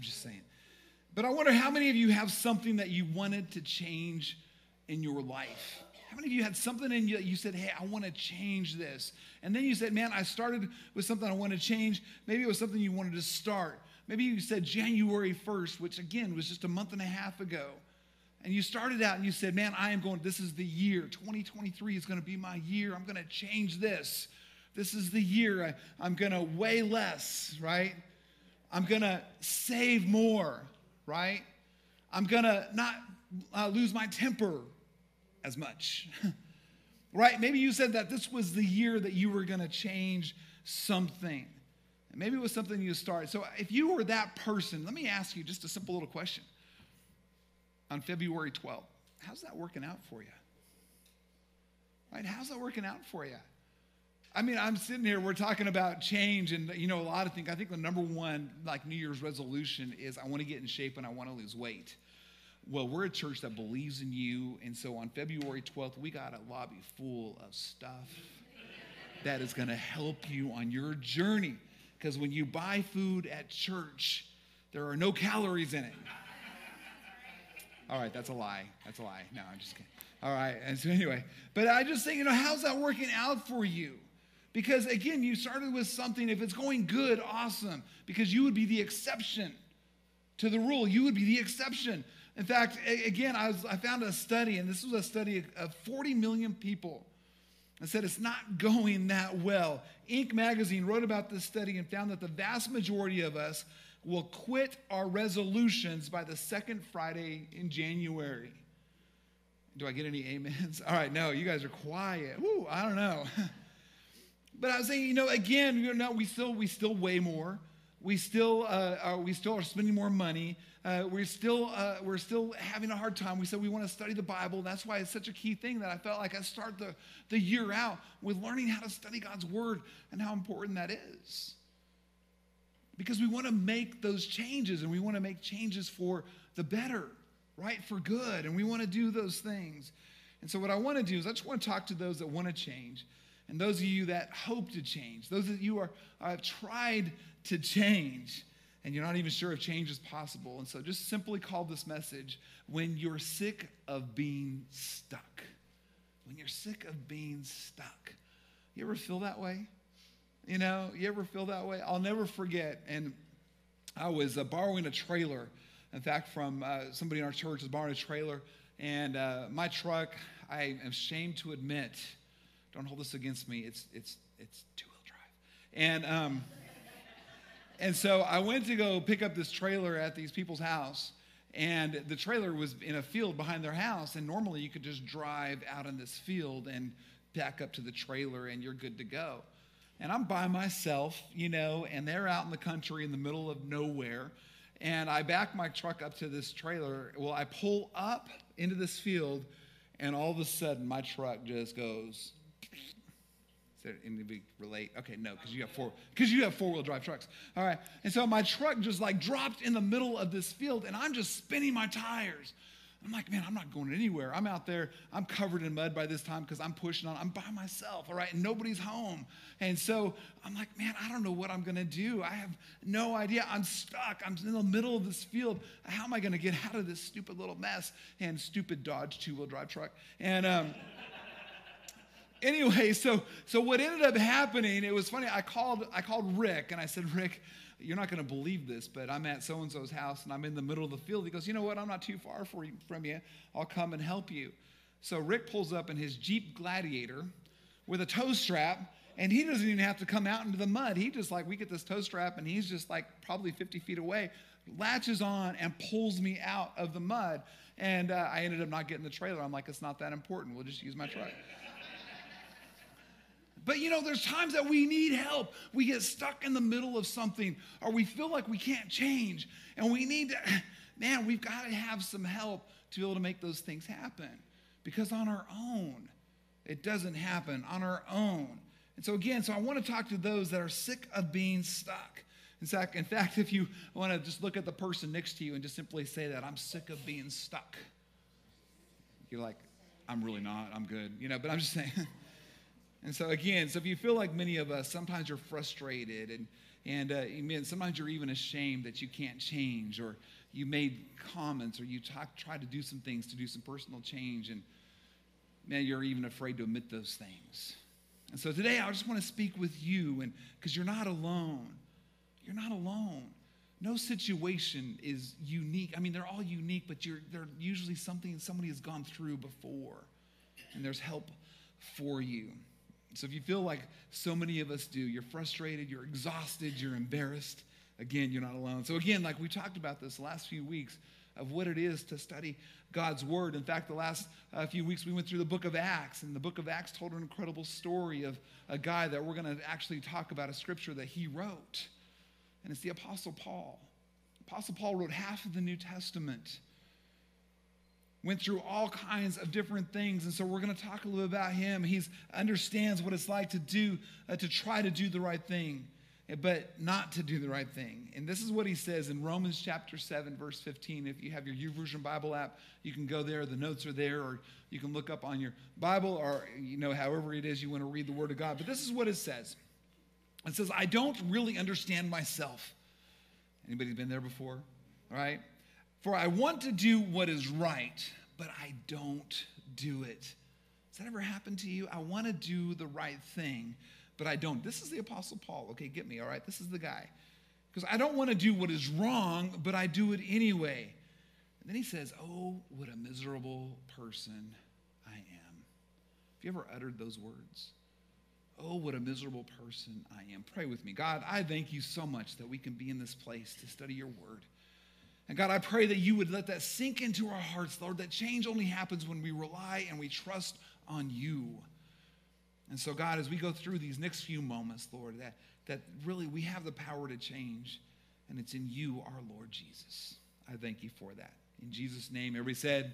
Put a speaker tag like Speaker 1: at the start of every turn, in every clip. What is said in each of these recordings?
Speaker 1: I'm just saying. But I wonder how many of you have something that you wanted to change in your life? How many of you had something in you that you said, hey, I want to change this? And then you said, man, I started with something I want to change. Maybe it was something you wanted to start. Maybe you said January 1st, which again was just a month and a half ago. And you started out and you said, man, I am going, this is the year. 2023 is going to be my year. I'm going to change this. This is the year. I, am going to weigh less, right? I'm going to save more, right? I'm going to not uh, lose my temper as much. right? Maybe you said that this was the year that you were going to change something. And maybe it was something you started. So if you were that person, let me ask you just a simple little question. On February 12th, how's that working out for you? Right? How's that working out for you? I mean, I'm sitting here, we're talking about change, and you know, a lot of things. I think the number one, like New Year's resolution, is I want to get in shape and I want to lose weight. Well, we're a church that believes in you. And so on February 12th, we got a lobby full of stuff that is going to help you on your journey. Because when you buy food at church, there are no calories in it. All right, that's a lie. That's a lie. No, I'm just kidding. All right. And so, anyway, but I just think, you know, how's that working out for you? Because again, you started with something, if it's going good, awesome, because you would be the exception to the rule. You would be the exception. In fact, again, I, was, I found a study, and this was a study of 40 million people and said it's not going that well. Inc. magazine wrote about this study and found that the vast majority of us will quit our resolutions by the second Friday in January. Do I get any amens? All right, no, you guys are quiet. Woo, I don't know. but I was saying, you know, again, you know, we still we still weigh more. We still uh, are, we still are spending more money. Uh, we're still uh, we're still having a hard time. We said we want to study the Bible. That's why it's such a key thing that I felt like I start the, the year out with learning how to study God's Word and how important that is. Because we want to make those changes and we want to make changes for the better, right? For good. And we want to do those things. And so, what I want to do is I just want to talk to those that want to change and those of you that hope to change, those of you are have tried to change and you're not even sure if change is possible. And so just simply call this message when you're sick of being stuck. When you're sick of being stuck. You ever feel that way? You know, you ever feel that way? I'll never forget. And I was uh, borrowing a trailer. In fact, from uh, somebody in our church was borrowing a trailer. And uh, my truck, I am ashamed to admit, don't hold this against me, it's, it's, it's two wheel drive. And, um, and so I went to go pick up this trailer at these people's house, and the trailer was in a field behind their house. And normally you could just drive out in this field and back up to the trailer, and you're good to go. And I'm by myself, you know, and they're out in the country in the middle of nowhere. And I back my truck up to this trailer. Well, I pull up into this field, and all of a sudden my truck just goes there anybody relate? Okay, no, because you have four because you have four wheel drive trucks. All right, and so my truck just like dropped in the middle of this field, and I'm just spinning my tires. I'm like, man, I'm not going anywhere. I'm out there. I'm covered in mud by this time because I'm pushing on. I'm by myself, all right, and nobody's home. And so I'm like, man, I don't know what I'm going to do. I have no idea. I'm stuck. I'm in the middle of this field. How am I going to get out of this stupid little mess? And stupid Dodge two wheel drive truck. And, um, anyway, so so what ended up happening, it was funny. I called I called Rick and I said, Rick, you're not going to believe this, but I'm at so and so's house and I'm in the middle of the field. He goes, you know what? I'm not too far you, from you. I'll come and help you. So Rick pulls up in his Jeep Gladiator with a tow strap. And he doesn't even have to come out into the mud. He just like, we get this tow strap, and he's just like probably 50 feet away, latches on and pulls me out of the mud. And uh, I ended up not getting the trailer. I'm like, it's not that important. We'll just use my truck. But you know, there's times that we need help. We get stuck in the middle of something or we feel like we can't change. And we need to, man, we've got to have some help to be able to make those things happen. Because on our own, it doesn't happen on our own. And so, again, so I want to talk to those that are sick of being stuck. In fact, in fact, if you want to just look at the person next to you and just simply say that, I'm sick of being stuck. You're like, I'm really not, I'm good. You know, but I'm just saying. And so, again, so if you feel like many of us, sometimes you're frustrated and, And uh, man, sometimes you're even ashamed that you can't change, or you made comments, or you talk, try to do some things to do some personal change, and man, you're even afraid to admit those things. And so today, I just want to speak with you, and because you're not alone. You're not alone. No situation is unique. I mean, they're all unique, but you're, they're usually something somebody has gone through before, and there's help for you. So if you feel like so many of us do, you're frustrated, you're exhausted, you're embarrassed, again, you're not alone. So again, like we talked about this last few weeks of what it is to study God's word. In fact, the last uh, few weeks we went through the book of Acts, and the book of Acts told an incredible story of a guy that we're going to actually talk about a scripture that he wrote. And it's the Apostle Paul. Apostle Paul wrote half of the New Testament went through all kinds of different things. And so we're going to talk a little bit about him. He understands what it's like to do uh, to try to do the right thing but not to do the right thing. And this is what he says in romans chapter 7 verse 15 if you have your YouVersion bible app you can go there. The notes are there or you can look up on your bible or you know however it is you want to read the word of god. But this is what it says. It says i don't really understand myself. Anybody been there before? All right for I want to do what is right, but I don't do it. Has that ever happened to you? I want to do the right thing, but I don't. This is the Apostle Paul. Okay, get me, all right? This is the guy. Because I don't want to do what is wrong, but I do it anyway. And then he says, Oh, what a miserable person I am. Have you ever uttered those words? Oh, what a miserable person I am. Pray with me. God, I thank you so much that we can be in this place to study your word. And God, I pray that you would let that sink into our hearts, Lord, that change only happens when we rely and we trust on you. And so, God, as we go through these next few moments, Lord, that, that really we have the power to change, and it's in you, our Lord Jesus. I thank you for that. In Jesus' name, everybody said,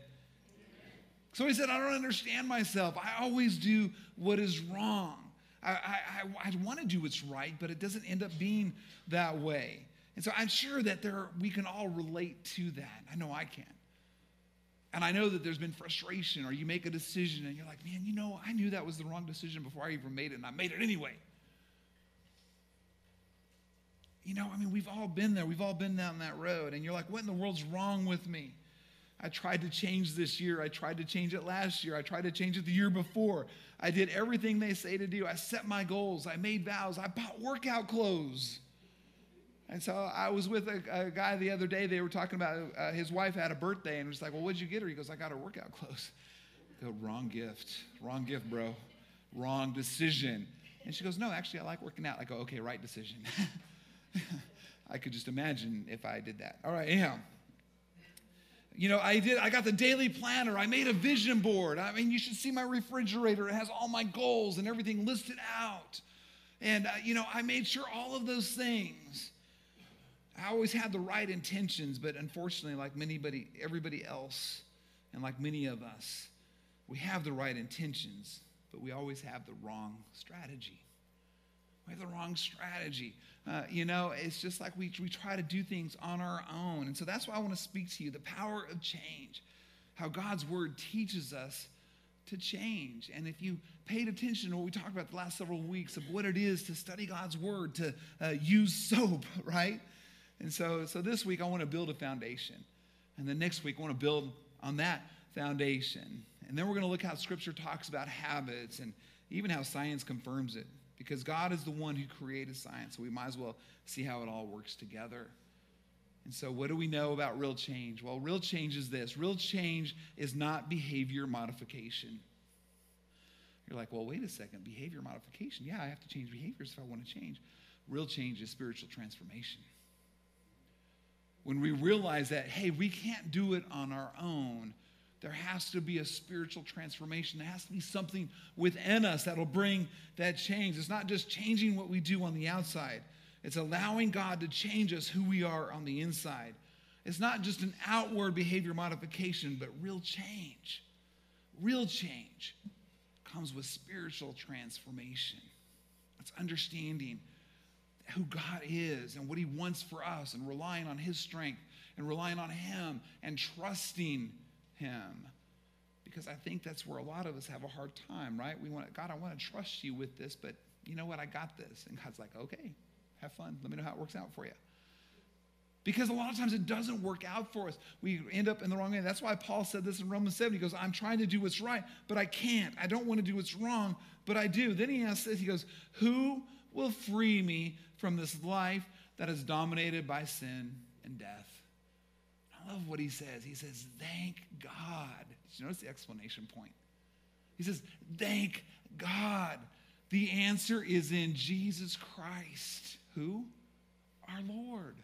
Speaker 1: so he said, I don't understand myself. I always do what is wrong. I, I, I, I want to do what's right, but it doesn't end up being that way. And so I'm sure that there we can all relate to that. I know I can. And I know that there's been frustration, or you make a decision and you're like, man, you know, I knew that was the wrong decision before I even made it, and I made it anyway. You know, I mean, we've all been there. We've all been down that road. And you're like, what in the world's wrong with me? I tried to change this year. I tried to change it last year. I tried to change it the year before. I did everything they say to do. I set my goals. I made vows. I bought workout clothes. And so I was with a, a guy the other day. They were talking about uh, his wife had a birthday, and was like, "Well, what'd you get her?" He goes, "I got her workout clothes." I go, "Wrong gift, wrong gift, bro, wrong decision." And she goes, "No, actually, I like working out." I go, "Okay, right decision." I could just imagine if I did that. All right, anyhow. You know, I did. I got the daily planner. I made a vision board. I mean, you should see my refrigerator. It has all my goals and everything listed out. And uh, you know, I made sure all of those things. I always had the right intentions, but unfortunately, like anybody, everybody else, and like many of us, we have the right intentions, but we always have the wrong strategy. We have the wrong strategy. Uh, you know, it's just like we, we try to do things on our own. And so that's why I want to speak to you the power of change, how God's word teaches us to change. And if you paid attention to what we talked about the last several weeks of what it is to study God's word, to uh, use soap, right? And so, so this week, I want to build a foundation. And then next week, I want to build on that foundation. And then we're going to look how Scripture talks about habits and even how science confirms it. Because God is the one who created science. So we might as well see how it all works together. And so, what do we know about real change? Well, real change is this real change is not behavior modification. You're like, well, wait a second, behavior modification. Yeah, I have to change behaviors if I want to change. Real change is spiritual transformation when we realize that, hey, we can't do it on our own, there has to be a spiritual transformation. There has to be something within us that'll bring that change. It's not just changing what we do on the outside, it's allowing God to change us who we are on the inside. It's not just an outward behavior modification, but real change. Real change comes with spiritual transformation. It's understanding who God is and what He wants for us and relying on His strength and relying on Him and trusting Him. Because I think that's where a lot of us have a hard time, right? We want, God, I want to trust you with this, but you know what? I got this. And God's like, okay, have fun. Let me know how it works out for you. Because a lot of times it doesn't work out for us. We end up in the wrong end. That's why Paul said this in Romans 7. He goes, I'm trying to do what's right, but I can't. I don't want to do what's wrong, but I do. Then he asks this He goes, Who will free me from this life that is dominated by sin and death? I love what he says. He says, Thank God. Did you notice the explanation point? He says, Thank God. The answer is in Jesus Christ. Who? Our Lord.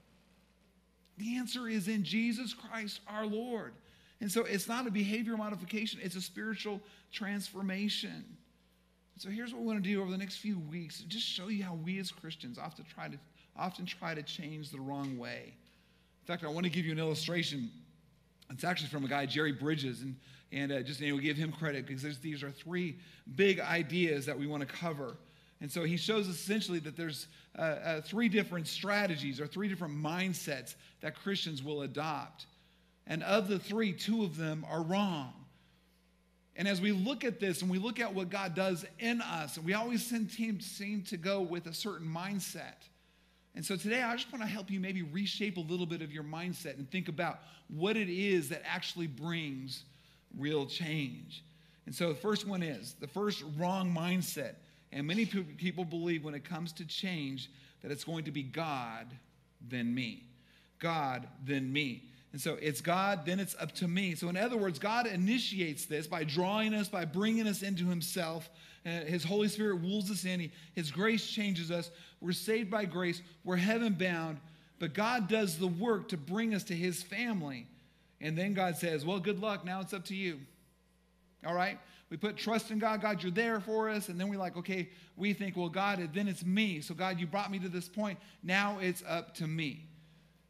Speaker 1: The answer is in Jesus Christ our Lord. And so it's not a behavior modification, it's a spiritual transformation. So here's what we want to do over the next few weeks just show you how we as Christians often try to, often try to change the wrong way. In fact, I want to give you an illustration. It's actually from a guy, Jerry Bridges, and, and uh, just you know, give him credit because these are three big ideas that we want to cover. And so he shows essentially that there's uh, uh, three different strategies or three different mindsets that Christians will adopt. And of the three, two of them are wrong. And as we look at this and we look at what God does in us, we always seem, seem to go with a certain mindset. And so today, I just want to help you maybe reshape a little bit of your mindset and think about what it is that actually brings real change. And so the first one is the first wrong mindset and many people believe when it comes to change that it's going to be God, then me. God, then me. And so it's God, then it's up to me. So, in other words, God initiates this by drawing us, by bringing us into Himself. Uh, His Holy Spirit rules us in. He, His grace changes us. We're saved by grace. We're heaven bound. But God does the work to bring us to His family. And then God says, Well, good luck. Now it's up to you. All right? we put trust in God. God, you're there for us. And then we're like, okay, we think, well, God, then it's me. So, God, you brought me to this point. Now it's up to me.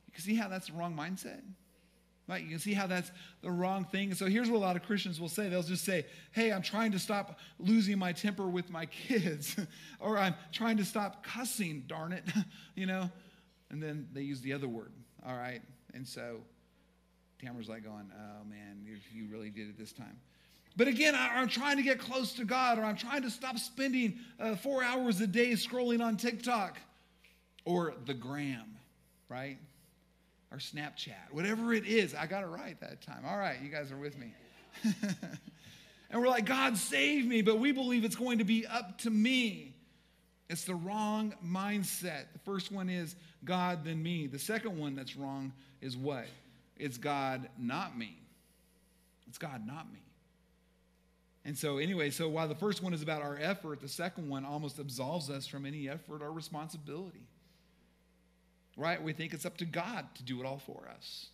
Speaker 1: You can see how that's the wrong mindset? Right? You can see how that's the wrong thing. So here's what a lot of Christians will say. They'll just say, hey, I'm trying to stop losing my temper with my kids. or I'm trying to stop cussing, darn it. you know? And then they use the other word. All right? And so Tamara's like going, oh man, you really did it this time. But again, I'm trying to get close to God, or I'm trying to stop spending uh, four hours a day scrolling on TikTok or the gram, right? Or Snapchat, whatever it is. I got it right that time. All right, you guys are with me. and we're like, God, save me, but we believe it's going to be up to me. It's the wrong mindset. The first one is God, then me. The second one that's wrong is what? It's God, not me. It's God, not me. And so, anyway, so while the first one is about our effort, the second one almost absolves us from any effort or responsibility. Right? We think it's up to God to do it all for us.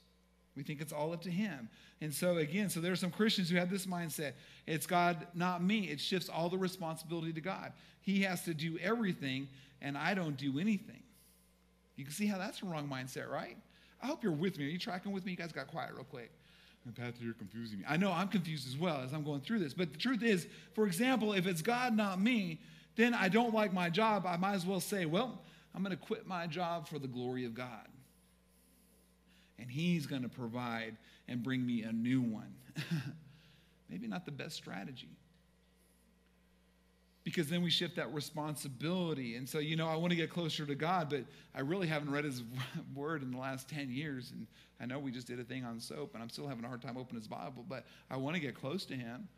Speaker 1: We think it's all up to Him. And so, again, so there are some Christians who have this mindset it's God, not me. It shifts all the responsibility to God. He has to do everything, and I don't do anything. You can see how that's a wrong mindset, right? I hope you're with me. Are you tracking with me? You guys got quiet real quick. Pastor, you're confusing me. I know I'm confused as well as I'm going through this. But the truth is, for example, if it's God, not me, then I don't like my job. I might as well say, well, I'm going to quit my job for the glory of God. And He's going to provide and bring me a new one. Maybe not the best strategy because then we shift that responsibility. And so, you know, I want to get closer to God, but I really haven't read His Word in the last 10 years. And I know we just did a thing on soap, and I'm still having a hard time opening His Bible, but I want to get close to Him.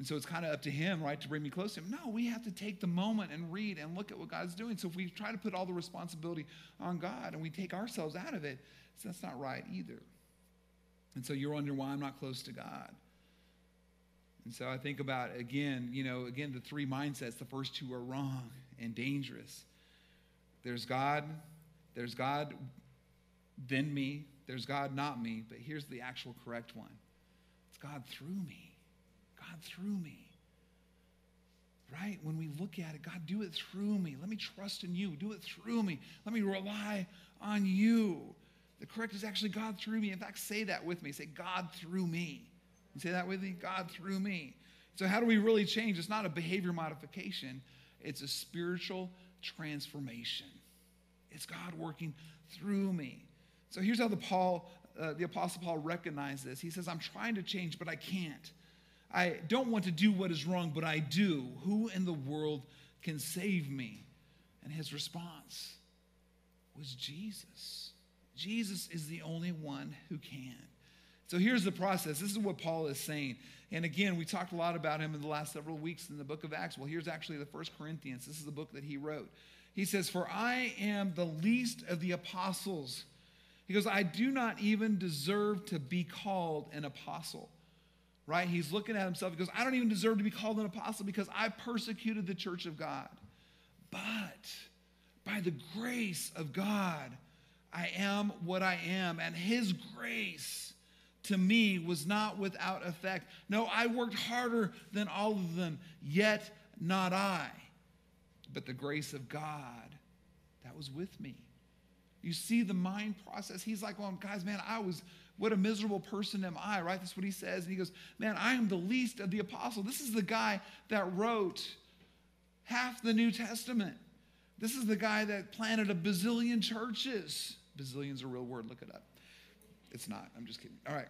Speaker 1: And so it's kind of up to Him, right, to bring me close to Him. No, we have to take the moment and read and look at what God's doing. So if we try to put all the responsibility on God and we take ourselves out of it, so that's not right either. And so you're wondering why I'm not close to God. And so I think about, again, you know, again, the three mindsets. The first two are wrong and dangerous. There's God, there's God, then me, there's God, not me. But here's the actual correct one it's God through me. God through me. Right? When we look at it, God, do it through me. Let me trust in you. Do it through me. Let me rely on you. The correct is actually God through me. In fact, say that with me. Say, God through me. You say that with me? God through me. So, how do we really change? It's not a behavior modification, it's a spiritual transformation. It's God working through me. So, here's how the, Paul, uh, the Apostle Paul recognized this. He says, I'm trying to change, but I can't. I don't want to do what is wrong, but I do. Who in the world can save me? And his response was Jesus. Jesus is the only one who can. So here's the process. This is what Paul is saying. And again, we talked a lot about him in the last several weeks in the book of Acts. Well, here's actually the first Corinthians. This is the book that he wrote. He says, For I am the least of the apostles. He goes, I do not even deserve to be called an apostle. Right? He's looking at himself. He goes, I don't even deserve to be called an apostle because I persecuted the church of God. But by the grace of God, I am what I am. And his grace to me was not without effect. No, I worked harder than all of them, yet not I, but the grace of God that was with me. You see the mind process. He's like, well, guys, man, I was, what a miserable person am I, right? That's what he says. And he goes, man, I am the least of the apostle. This is the guy that wrote half the New Testament. This is the guy that planted a bazillion churches. Bazillion's a real word, look it up. It's not, I'm just kidding. All right.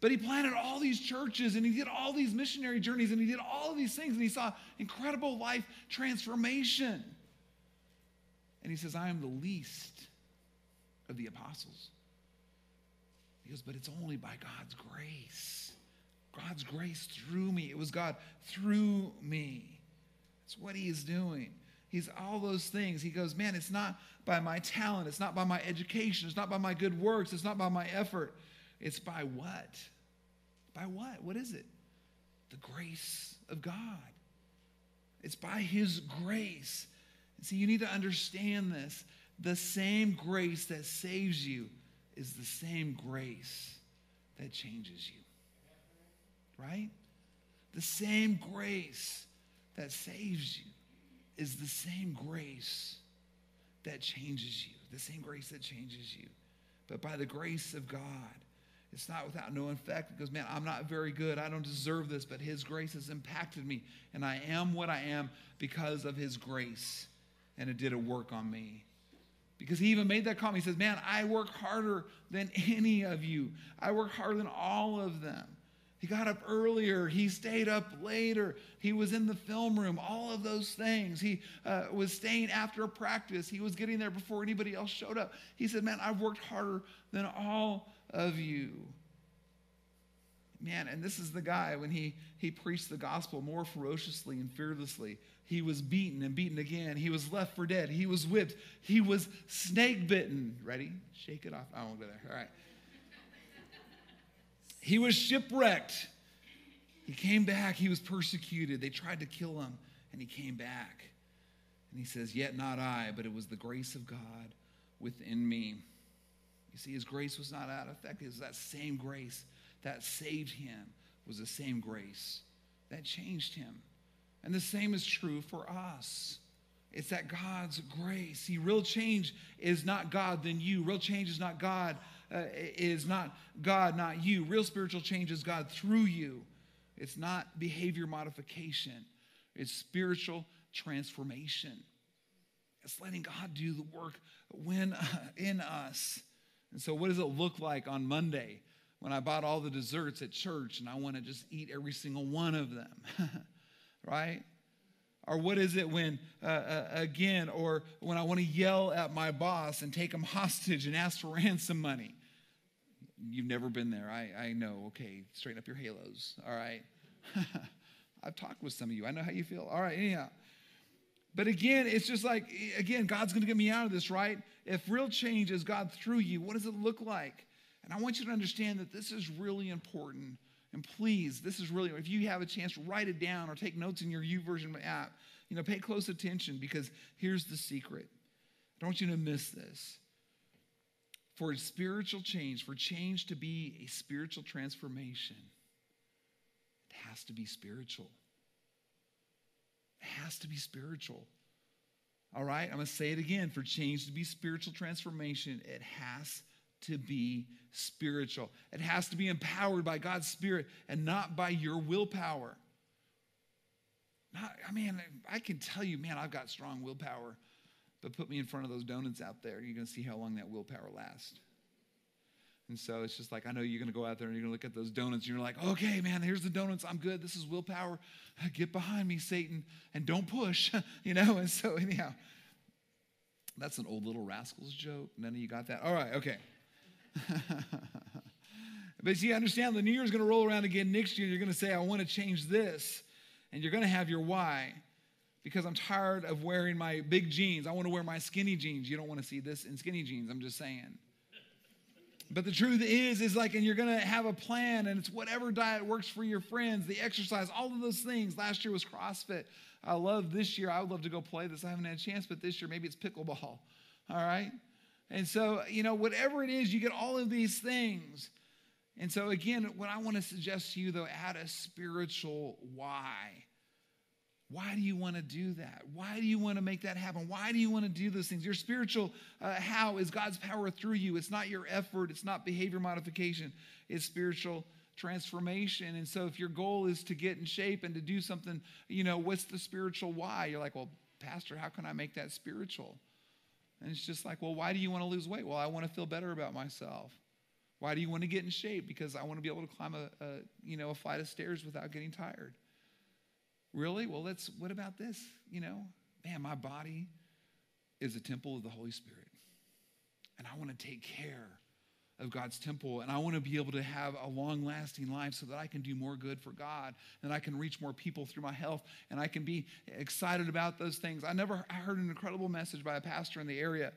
Speaker 1: But he planted all these churches and he did all these missionary journeys and he did all of these things and he saw incredible life transformation. And he says, I am the least of the apostles. He goes, but it's only by God's grace. God's grace through me. It was God through me. That's what he is doing. He's all those things. He goes, Man, it's not by my talent. It's not by my education. It's not by my good works. It's not by my effort. It's by what? By what? What is it? The grace of God. It's by His grace. See, you need to understand this. The same grace that saves you is the same grace that changes you. Right? The same grace that saves you is the same grace that changes you, the same grace that changes you. But by the grace of God, it's not without no effect. because, man, I'm not very good. I don't deserve this, but His grace has impacted me. And I am what I am because of His grace. And it did a work on me. Because he even made that comment. He says, Man, I work harder than any of you. I work harder than all of them. He got up earlier. He stayed up later. He was in the film room, all of those things. He uh, was staying after a practice. He was getting there before anybody else showed up. He said, Man, I've worked harder than all of you. Man, and this is the guy when he, he preached the gospel more ferociously and fearlessly. He was beaten and beaten again. He was left for dead. He was whipped. He was snake bitten. Ready? Shake it off. I won't go there. All right. He was shipwrecked. He came back. He was persecuted. They tried to kill him, and he came back. And he says, Yet not I, but it was the grace of God within me. You see, his grace was not out of effect. It was that same grace that saved him, was the same grace that changed him. And the same is true for us. It's that God's grace. See, real change is not God than you. Real change is not God uh, is not God, not you. Real spiritual change is God through you. It's not behavior modification, it's spiritual transformation. It's letting God do the work when, uh, in us. And so, what does it look like on Monday when I bought all the desserts at church and I want to just eat every single one of them? right? Or what is it when, uh, uh, again, or when I want to yell at my boss and take him hostage and ask for ransom money? You've never been there. I, I know. Okay, straighten up your halos. All right. I've talked with some of you. I know how you feel. All right, anyhow. But again, it's just like, again, God's going to get me out of this, right? If real change is God through you, what does it look like? And I want you to understand that this is really important. And please, this is really, if you have a chance, write it down or take notes in your YouVersion app. You know, pay close attention because here's the secret. I don't want you to miss this for spiritual change, for change to be a spiritual transformation, it has to be spiritual. It has to be spiritual. All right, I'm going to say it again. For change to be spiritual transformation, it has to be spiritual. It has to be empowered by God's Spirit and not by your willpower. Not, I mean, I can tell you, man, I've got strong willpower. But put me in front of those donuts out there, you're going to see how long that willpower lasts. And so it's just like, I know you're going to go out there and you're going to look at those donuts and you're like, okay, man, here's the donuts. I'm good. This is willpower. Get behind me, Satan, and don't push, you know? And so, anyhow, That's an old little rascals joke. None of you got that? All right, okay. but see, understand the new year is going to roll around again next year. You're going to say, I want to change this. And you're going to have your why because I'm tired of wearing my big jeans. I want to wear my skinny jeans. You don't want to see this in skinny jeans, I'm just saying. But the truth is, is like, and you're going to have a plan, and it's whatever diet works for your friends, the exercise, all of those things. Last year was CrossFit. I love this year. I would love to go play this. I haven't had a chance, but this year maybe it's pickleball. All right? And so, you know, whatever it is, you get all of these things. And so, again, what I want to suggest to you, though, add a spiritual why. Why do you want to do that? Why do you want to make that happen? Why do you want to do those things? Your spiritual uh, how is God's power through you. It's not your effort, it's not behavior modification, it's spiritual transformation. And so, if your goal is to get in shape and to do something, you know, what's the spiritual why? You're like, well, Pastor, how can I make that spiritual? And it's just like, well, why do you want to lose weight? Well, I want to feel better about myself. Why do you want to get in shape? Because I want to be able to climb a, a you know a flight of stairs without getting tired. Really? Well, let's. What about this? You know, man, my body is a temple of the Holy Spirit, and I want to take care of God's temple. And I want to be able to have a long lasting life so that I can do more good for God and I can reach more people through my health and I can be excited about those things. I never I heard an incredible message by a pastor in the area.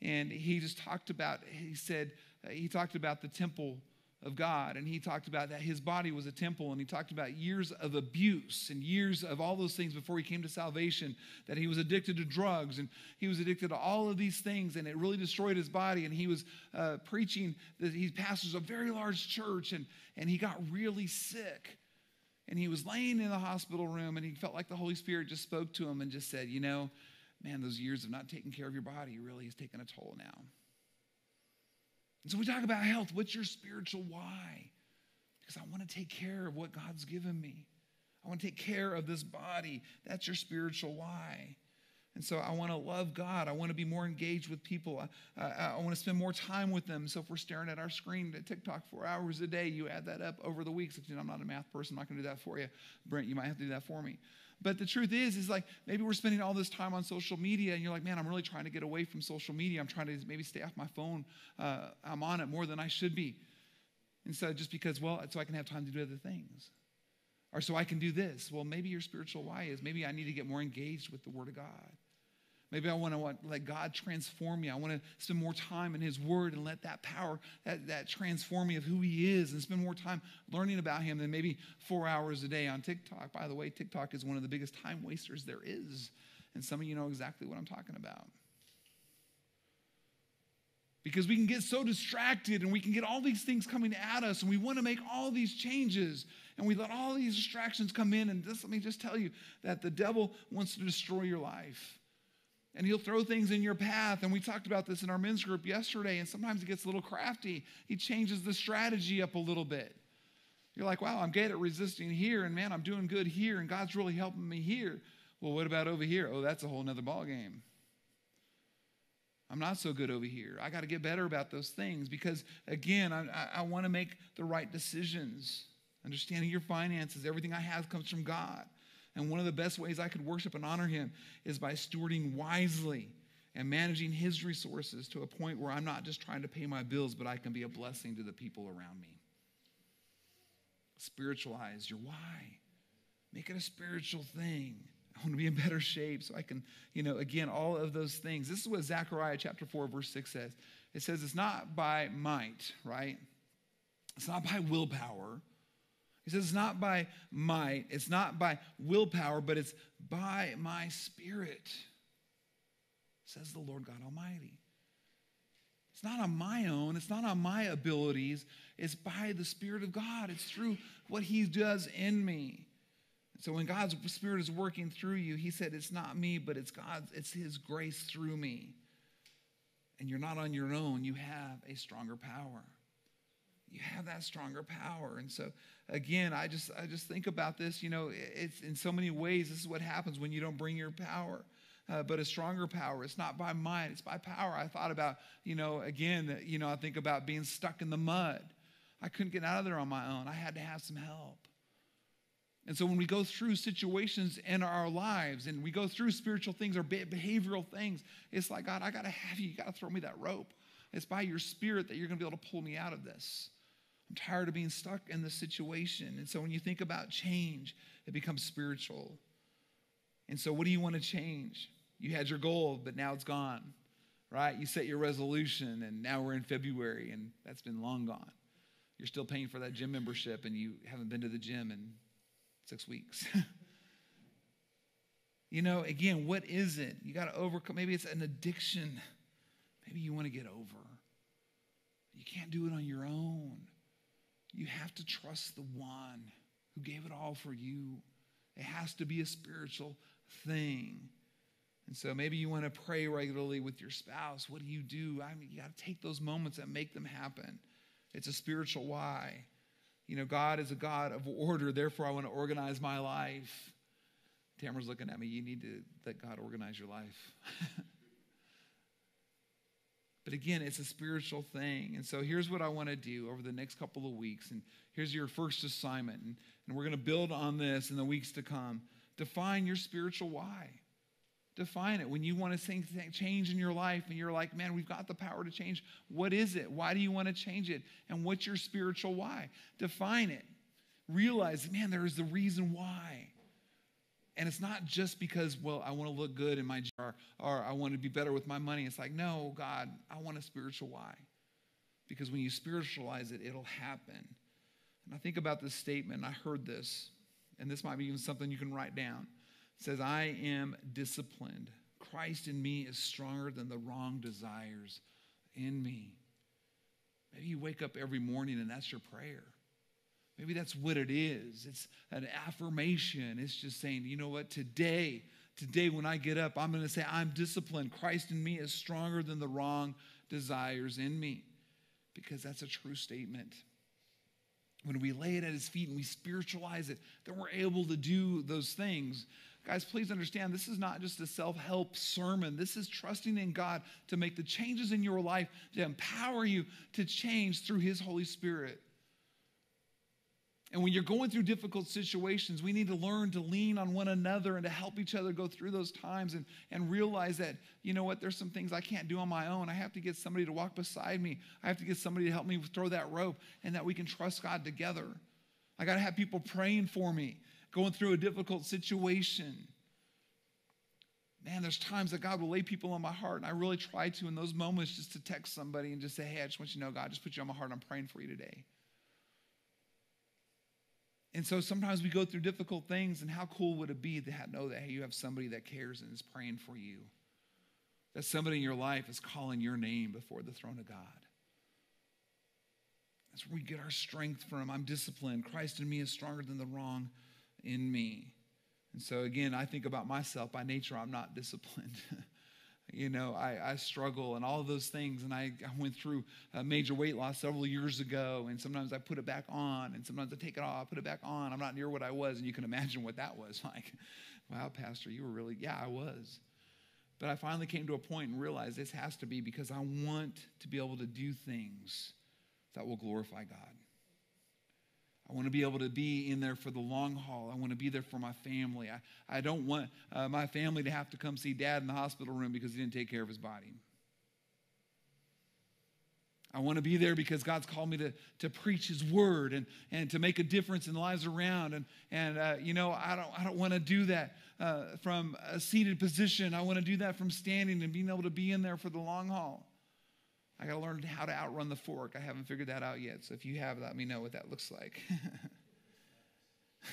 Speaker 1: And he just talked about, he said, he talked about the temple of God. And he talked about that his body was a temple. And he talked about years of abuse and years of all those things before he came to salvation, that he was addicted to drugs and he was addicted to all of these things. And it really destroyed his body. And he was uh, preaching that he pastors a very large church and, and he got really sick. And he was laying in the hospital room and he felt like the Holy Spirit just spoke to him and just said, You know, man, those years of not taking care of your body really has taken a toll now. And so we talk about health. What's your spiritual why? Because I want to take care of what God's given me. I want to take care of this body. That's your spiritual why. And so I want to love God. I want to be more engaged with people. I, I, I, want to spend more time with them. So if we're staring at our screen at TikTok four hours a day, you add that up over the weeks. I'm not a math person. I'm not going to do that for you. Brent, you might have to do that for me. But the truth is, is like maybe we're spending all this time on social media, and you're like, man, I'm really trying to get away from social media. I'm trying to maybe stay off my phone. Uh, I'm on it more than I should be. Instead, just because, well, so I can have time to do other things. Or so I can do this. Well, maybe your spiritual why is maybe I need to get more engaged with the Word of God. Maybe I want to let God transform me. I want to spend more time in His Word and let that power, that, that transform me of who He is, and spend more time learning about Him than maybe four hours a day on TikTok. By the way, TikTok is one of the biggest time wasters there is. And some of you know exactly what I'm talking about. Because we can get so distracted and we can get all these things coming at us and we want to make all these changes and we let all these distractions come in. And just, let me just tell you that the devil wants to destroy your life and he'll throw things in your path. And we talked about this in our men's group yesterday. And sometimes it gets a little crafty. He changes the strategy up a little bit. You're like, wow, I'm good at resisting here, and man, I'm doing good here, and God's really helping me here. Well, what about over here? Oh, that's a whole nother ballgame. I'm not so good over here. I got to get better about those things because, again, I, I, I want to make the right decisions. Understanding your finances, everything I have comes from God. And one of the best ways I could worship and honor him is by stewarding wisely and managing his resources to a point where I'm not just trying to pay my bills, but I can be a blessing to the people around me. Spiritualize your why. Make it a spiritual thing. I want to be in better shape so I can, you know, again, all of those things. This is what Zechariah chapter 4, verse 6 says. It says, It's not by might, right? It's not by willpower. He says it's not by might, it's not by willpower, but it's by my spirit, says the Lord God Almighty. It's not on my own, it's not on my abilities, it's by the Spirit of God. It's through what He does in me. So when God's Spirit is working through you, He said, It's not me, but it's God's, it's His grace through me. And you're not on your own, you have a stronger power you have that stronger power. And so again, I just I just think about this, you know, it's in so many ways this is what happens when you don't bring your power. Uh, but a stronger power. It's not by might, it's by power. I thought about, you know, again, you know, I think about being stuck in the mud. I couldn't get out of there on my own. I had to have some help. And so when we go through situations in our lives and we go through spiritual things or behavioral things, it's like, God, I got to have you. You got to throw me that rope. It's by your spirit that you're going to be able to pull me out of this. I'm tired of being stuck in this situation. And so when you think about change, it becomes spiritual. And so, what do you want to change? You had your goal, but now it's gone, right? You set your resolution, and now we're in February, and that's been long gone. You're still paying for that gym membership, and you haven't been to the gym in six weeks. you know, again, what is it? You got to overcome. Maybe it's an addiction. Maybe you want to get over. You can't do it on your own. You have to trust the one who gave it all for you. It has to be a spiritual thing. And so maybe you want to pray regularly with your spouse. What do you do? I mean, you got to take those moments and make them happen. It's a spiritual why. You know, God is a God of order, therefore I want to organize my life. Tamara's looking at me. You need to let God organize your life. but again, it's a spiritual thing. And so here's what I want to do over the next couple of weeks. And here's your first assignment. And, and we're going to build on this in the weeks to come. Define your spiritual why. Define it. When you want to see change in your life and you're like, man, we've got the power to change, what is it? Why do you want to change it? And what's your spiritual why? Define it. Realize, man, there is the reason why. And it's not just because, well, I want to look good in my jar or I want to be better with my money. It's like, no, God, I want a spiritual why. Because when you spiritualize it, it'll happen. And I think about this statement, I heard this, and this might be even something you can write down. It says, I am disciplined. Christ in me is stronger than the wrong desires in me. Maybe you wake up every morning and that's your prayer. Maybe that's what it is. It's an affirmation. It's just saying, you know what, today, today when I get up, I'm going to say, I'm disciplined. Christ in me is stronger than the wrong desires in me. Because that's a true statement when we lay it at his feet and we spiritualize it, then we're able to do those things. Guys, please understand this is not just a self help sermon. This is trusting in God to make the changes in your life, to empower you to change through his Holy Spirit. And when you're going through difficult situations, we need to learn to lean on one another and to help each other go through those times and, and realize that, you know what, there's some things I can't do on my own. I have to get somebody to walk beside me. I have to get somebody to help me throw that rope and that we can trust God together. I got to have people praying for me, going through a difficult situation. Man, there's times that God will lay people on my heart, and I really try to in those moments just to text somebody and just say, hey, I just want you to know, God, just put you on my heart. I'm praying for you today. And so sometimes we go through difficult things, and how cool would it be to know that hey, you have somebody that cares and is praying for you? That somebody in your life is calling your name before the throne of God. That's where we get our strength from. I'm disciplined. Christ in me is stronger than the wrong in me. And so, again, I think about myself. By nature, I'm not disciplined. you know, I, I struggle and all those things. And I, I went through a major weight loss several years ago. And sometimes I put it back on, and sometimes I take it off, I put it back on. I'm not near what I was. And you can imagine what that was like. Wow, Pastor, you were really, yeah, I was. But I finally came to a point and realized this has to be because I want to be able to do things that will glorify God. I want to be able to be in there for the long haul. I want to be there for my family. I, I don't want uh, my family to have to come see dad in the hospital room because he didn't take care of his body. I want to be there because God's called me to, to preach His word and, and to make a difference in lives around. And, and uh, you know, I don't, I don't want to do that uh, from a seated position. I want to do that from standing and being able to be in there for the long haul. I got to learn how to outrun the fork. I haven't figured that out yet. So if you have, let me know what that looks like.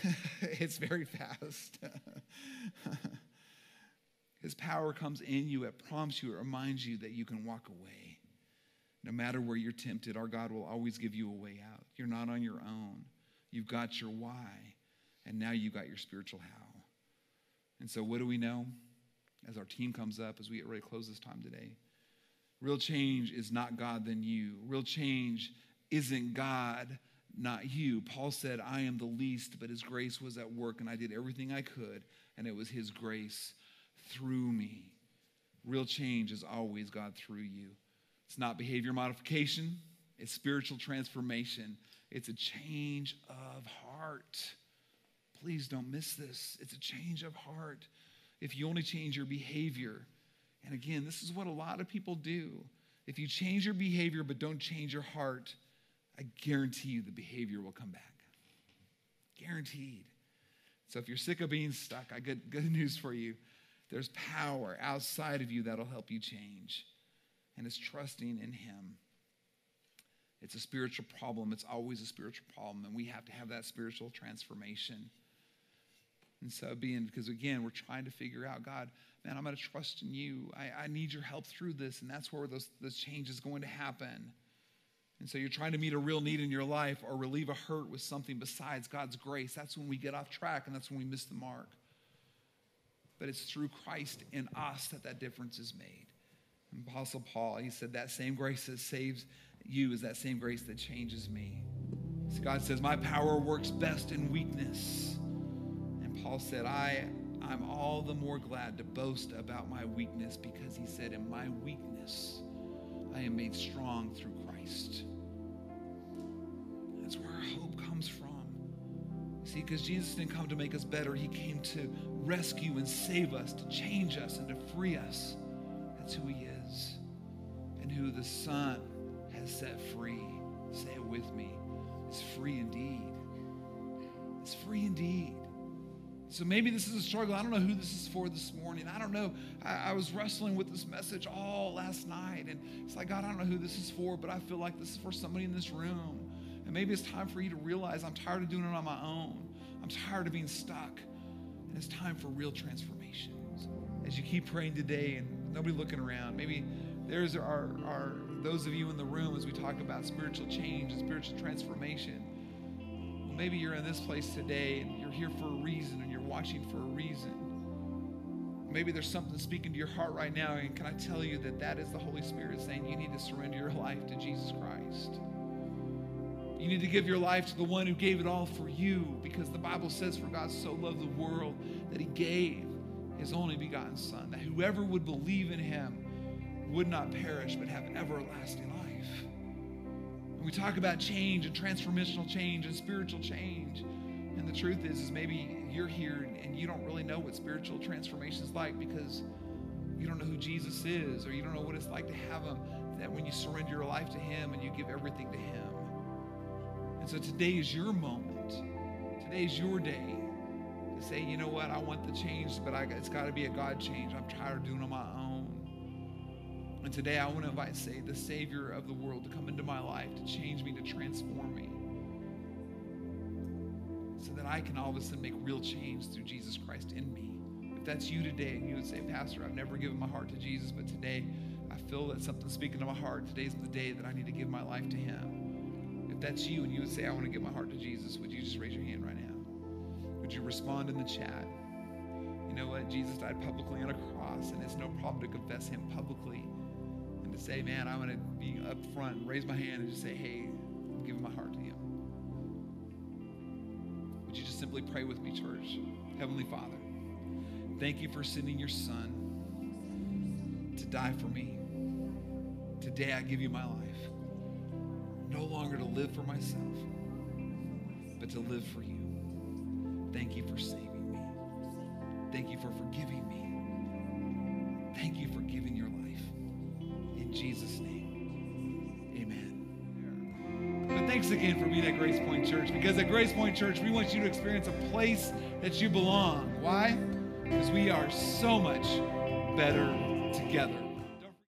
Speaker 1: it's very fast. His power comes in you, it prompts you, it reminds you that you can walk away. No matter where you're tempted, our God will always give you a way out. You're not on your own. You've got your why, and now you've got your spiritual how. And so, what do we know as our team comes up, as we get ready to close this time today? Real change is not God than you. Real change isn't God, not you. Paul said, I am the least, but his grace was at work, and I did everything I could, and it was his grace through me. Real change is always God through you. It's not behavior modification, it's spiritual transformation. It's a change of heart. Please don't miss this. It's a change of heart. If you only change your behavior, and again, this is what a lot of people do. If you change your behavior but don't change your heart, I guarantee you the behavior will come back. Guaranteed. So if you're sick of being stuck, I got good news for you. There's power outside of you that'll help you change. And it's trusting in Him. It's a spiritual problem. It's always a spiritual problem. And we have to have that spiritual transformation. And so, being, because again, we're trying to figure out, God, man, I'm going to trust in you. I, I need your help through this. And that's where those, those change is going to happen. And so you're trying to meet a real need in your life or relieve a hurt with something besides God's grace. That's when we get off track and that's when we miss the mark. But it's through Christ in us that that difference is made. And Apostle Paul, he said, that same grace that saves you is that same grace that changes me. So God says, My power works best in weakness. And Paul said, I, I'm all the more glad to boast about my weakness because he said, In my weakness, I am made strong through Christ. That's where our hope comes from. See, because Jesus didn't come to make us better, He came to rescue and save us, to change us, and to free us. That's who He is. And who the Son has set free, say it with me, It's free indeed. It's free indeed. So maybe this is a struggle. I don't know who this is for this morning. I don't know. I, I, was wrestling with this message all last night. And it's like, God, I don't know who this is for, but I feel like this is for somebody in this room. And maybe it's time for you to realize I'm tired of doing it on my own. I'm tired of being stuck. And it's time for real transformations. As you keep praying today and nobody looking around, maybe there's our, our those of you in the room as we talk about spiritual change and spiritual transformation. Well, maybe you're in this place today and you're here for a reason and you're watching for a reason. Maybe there's something speaking to your heart right now, and can I tell you that that is the Holy Spirit saying you need to surrender your life to Jesus Christ? You need to give your life to the one who gave it all for you because the Bible says, For God so loved the world that he gave his only begotten Son, that whoever would believe in him would not perish but have everlasting life. And we talk about change and transformational change and spiritual change. And the truth is, is maybe you're here and you don't really know what spiritual transformation is like because you don't know who Jesus is or you don't know what it's like to have him that when you surrender your life to him and you give everything to him. And so today is your moment. Today is your day to say, you know what, I want the change, but I, it's got to be a God change. I'm tired of doing it on my own. And today I want to invite, say, the Savior of the world to come into my life, to change me, to transform me. So that I can all of a sudden make real change through Jesus Christ in me. If that's you today, and you would say, Pastor, I've never given my heart to Jesus, but today I feel that something's speaking to my heart. Today's the day that I need to give my life to Him. If that's you and you would say, I want to give my heart to Jesus, would you just raise your hand right now? Would you respond in the chat? You know what? Jesus died publicly on a cross, and it's no problem to confess Him publicly and to say, man, I'm going to be up front raise my hand and just say, hey, simply pray with me, church? Heavenly Father, thank you for sending your son to die for me. Today I give you my life. No longer to live for myself, but to live for you. Thank you for saving me. Thank you for forgiving me. Thank you for giving your life. in Jesus' name, thanks again for being at Grace Pointe Church because at Grace Pointe Church, we want you to experience a place that you belong. Why? Because we are so much better together.